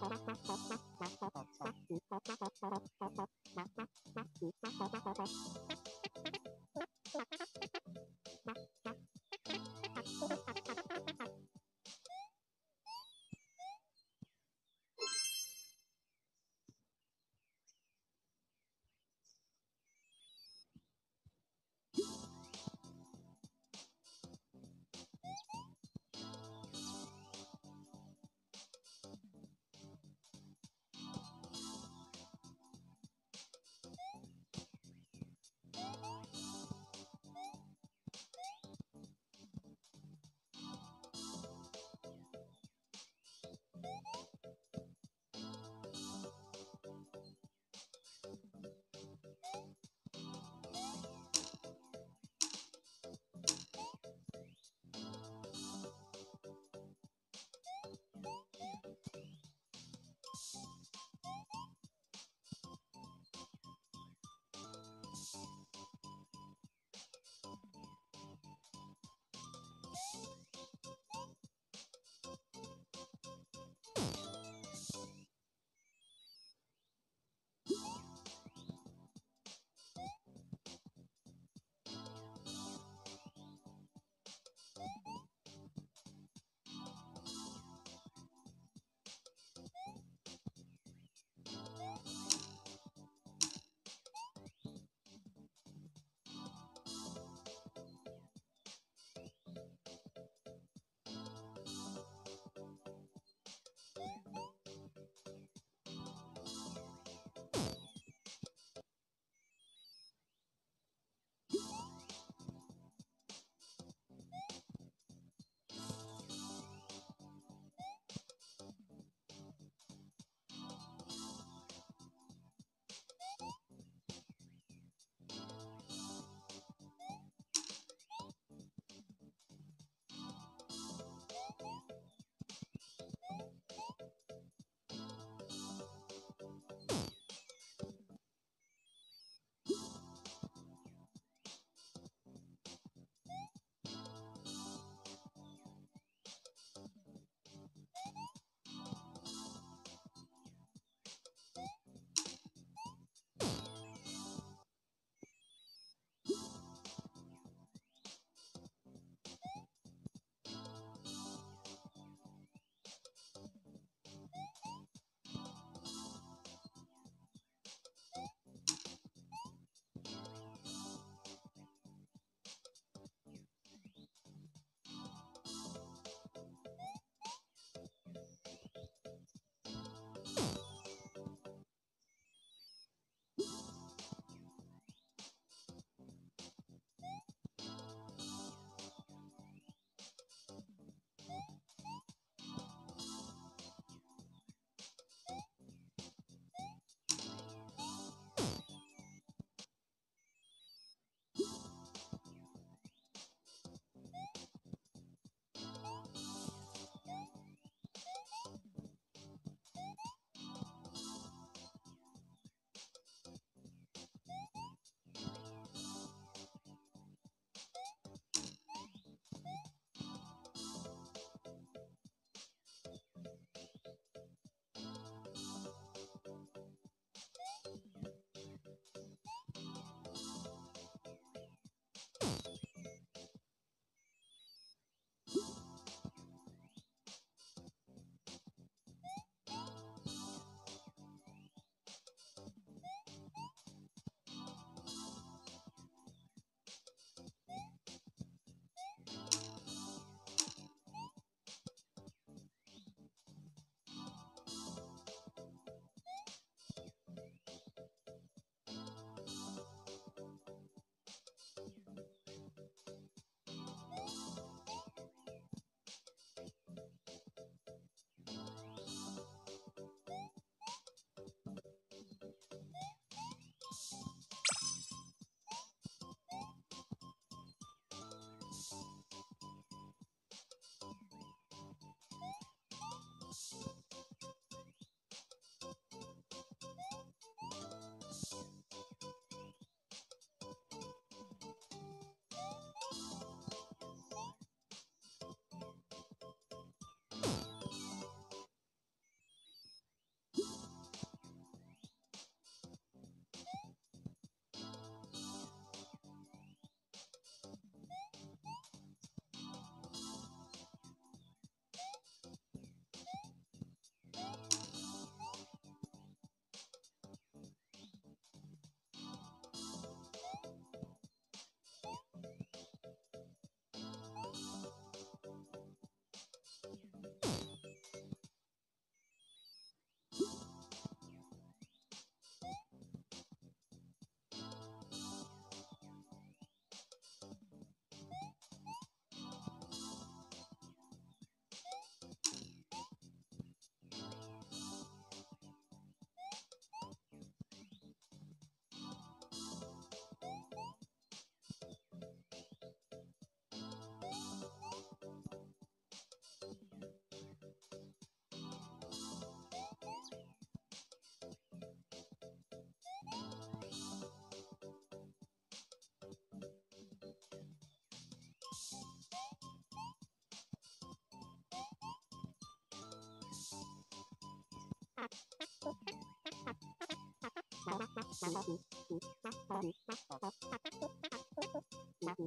Ha ha ha ha! Thank you.